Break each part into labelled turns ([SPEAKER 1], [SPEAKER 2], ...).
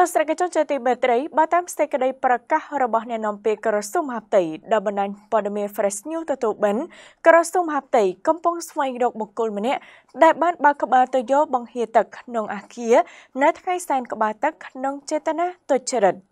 [SPEAKER 1] ទស្សនិកជនជាទីមេត្រីបើតាមសេចក្តីប្រកាសរបស់អ្នកនាំពាក្យក្រសួងមហាផ្ទៃដល់បណ្ដាញព័ត៌មាន Fresh News ទទួលបានក្រសួងមហាផ្ទៃកំពុងស្វែងរកបុគ្គលម្នាក់ដែលបានបើកក្បាលទៅយកបង្ហៀទឹកក្នុងអាគារនៅថ្ងៃសែនក្បាលទឹកក្នុងចេតនាទុច្ចរិត។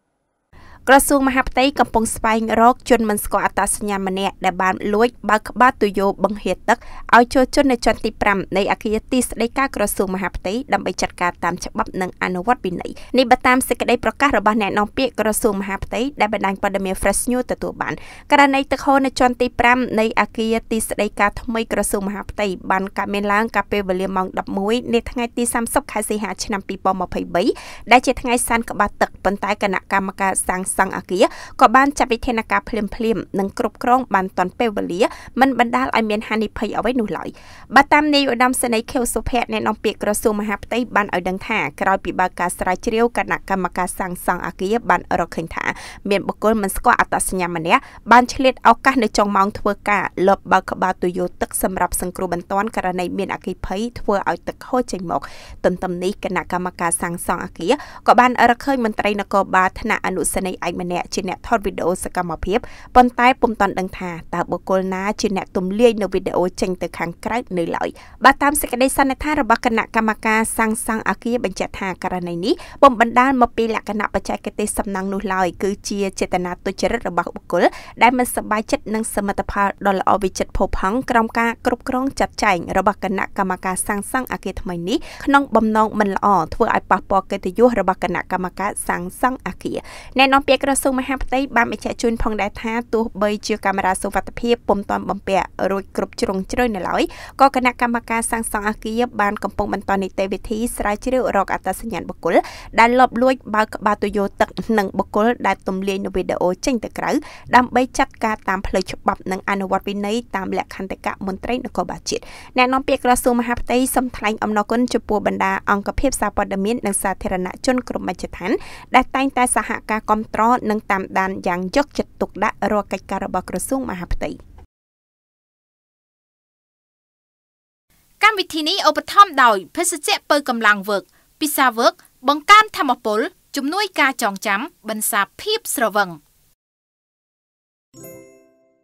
[SPEAKER 2] ក្រសួងមហាផ្ទៃកំពុងស្វែងរកជនមិនស្គាល់អត្តសញ្ញាណម្នាក់ដែលបានលួចបើកក្បាលទុយោបង្ហៀទឹកឲ្យចូលជននៅជាន់ទី5នៃអគារទីស្តីការក្រសួងមហាផ្ទៃដើម្បីចាត់ការតាមច្បាប់និងអនុវត្តវិន័យនេះបើតាមសេចក្តីប្រកាសរបស់អ្នកនាំពាក្យក្រសួងមហាផ្ទៃដែលបណ្ដាញព័ត៌មាន Fresh News ទទួលបានករណីទឹកហូរនៅជាន់ទី5នៃអគារទីស្តីការថ្មីក្រសួងមហាផ្ទៃបានកើតមានឡើងកាលពេលវេលាម៉ោង11នៃថ្ងៃទី30ខែសីហាឆ្នាំ2023ដែលជាថ្ងៃសានក្បាលទឹកប៉ុន្តែគណៈកម្មការសាងសង់អគារក៏បានចាត់វិធានការភ្លាមភ្លាមនិងគ្រប់គ្រងបានទាន់ពេលវេលាមិនបណ្ដាលឲ្យមានហានិភ័យអ្វីនោះឡើយបើតាមនាយឧត្តមសេនីយ៍ខៀវសុភ័ក្រអ្នកនាំពាក្យក្រសួងមហាផ្ទៃបានឲ្យដឹងថាក្រោយពីបើកការស្រាវជ្រាវគណៈកម្មការសាងសង់អគារបានរកឃើញថាមានបុគ្គលមិនស្គាល់អត្តសញ្ញាណម្នាក់បានឆ្លៀតឱកាសនៅចុងម៉ោងធ្វើការលបបើកក្បាលទុយោទឹកសម្រាប់សង្គ្រោះបន្ទាន់ករណីមានអគិភ័យធ្វើឲ្យទឹកហូរចេញមកទន្ទឹមនេះគណៈកម្មការសាងសង់អគារក៏បានរកឃើញមន្ត្រីនគរបាលថ្នាក់អនុសេនីយ៍ឯកម្នាក់ជាអ្នកថតវីដេអូសកម្មភាពប៉ុន្តែពុំទាន់ដឹងថាតើបុគ្គលណាជាអ្នកទម្លាយនៅវីដេអូចេញទៅខាងក្រៅនៅឡើយបាទតាមសេចក្តីសន្និដ្ឋានរបស់គណៈកម្មការសាងសង់អគារបញ្ជាក់ថាករណីនេះបំបណ្ដាលមកពីលក្ខណៈបច្ចេកទេសសំណង់នោះឡើយគឺជាចេតនាទុច្ចរិតរបស់បុគ្គលដែលមិនសប្បាយចិត្តនឹងសមិទ្ធផលដ៏ល្អវិចិត្រផូរផង់ក្រោមការគ្រប់គ្រងចាត់ចែងរបស់គណៈកម្មការសាងសង់អគារថ្មីនេះក្នុងបំណងមិនល្អធ្វើឲ្យប៉ះពាល់កិត្តិយសរបស់គណៈកម្មការសាងសង់អគារអ្នកនាំពាក្យក្រសួងមហាផ្ទៃបានបញ្ជាក់ជូនផងដែរថាទោះបីជាកាមេរ៉ាសុវត្ថិភាពពុំទាន់បំពាក់រួចគ្រប់ជ្រុងជ្រៅនៅឡើយក៏គណៈកម្មការសាងសង់អគារបានកំពុងបន្តនីតិវិធីស្រាវជ្រាវរកអត្តសញ្ញាណបុគ្គលដែលលបលួចបើកក្បាលទុយោទឹកនិងបុគ្គលដែលទម្លាយនៅវីដេអូចេញទៅក្រៅដើម្បីចាត់ការតាមផ្លូវច្បាប់និងអនុវត្តវិន័យតាមលក្ខន្តិកៈមន្ត្រីនគរបាលជាតិអ្នកនាំពាក្យក្រសួងមហាផ្ទៃសូមថ្លែងអំណរគុណចំពោះបណ្ដាអង្គភាពសារព័ត៌មាននិងសាធារណជនគ្រប់មជ្ឈដ្ឋានដែលតែងតែសហការគ្រប់គ្រងនិងតាមដានយ៉ាងយកចិត្តទុកដាក់រាល់កិច្ចការរបស់ក្រសួងមហាផ្ទៃ
[SPEAKER 3] កម្មវិធីនេះឧបត្ថម្ភដោយភេសជ្ជៈពៅកម្លាំងវើកពិសាវើកបង្កើនធម៌ពលជំនួយការចងចាំបន្សាភាពស្រវឹង។